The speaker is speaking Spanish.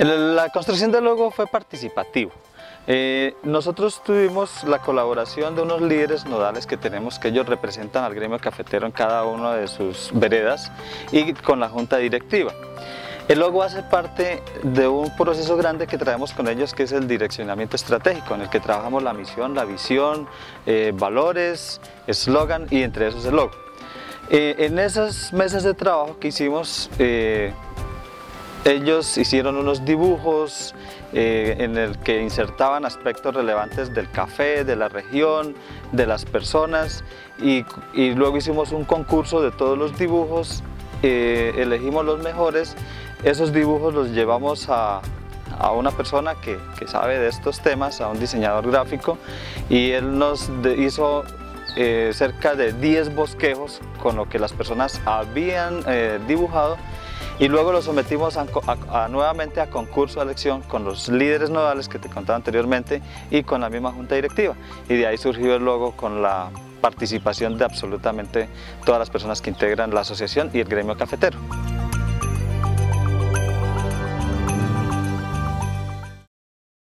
La construcción del logo fue participativo. Eh, nosotros tuvimos la colaboración de unos líderes nodales que tenemos, que ellos representan al gremio cafetero en cada una de sus veredas y con la junta directiva. El logo hace parte de un proceso grande que traemos con ellos que es el direccionamiento estratégico, en el que trabajamos la misión, la visión, eh, valores, eslogan y entre esos el logo. Eh, en esas mesas de trabajo que hicimos, ellos hicieron unos dibujos eh, en el que insertaban aspectos relevantes del café, de la región, de las personas y, luego hicimos un concurso de todos los dibujos, eh, elegimos los mejores, esos dibujos los llevamos a, una persona que, sabe de estos temas, a un diseñador gráfico y él nos hizo eh, cerca de 10 bosquejos con lo que las personas habían dibujado y luego lo sometimos nuevamente a concurso de elección con los líderes nodales que te contaba anteriormente y con la misma junta directiva. Y de ahí surgió el logo con la participación de absolutamente todas las personas que integran la asociación y el gremio cafetero.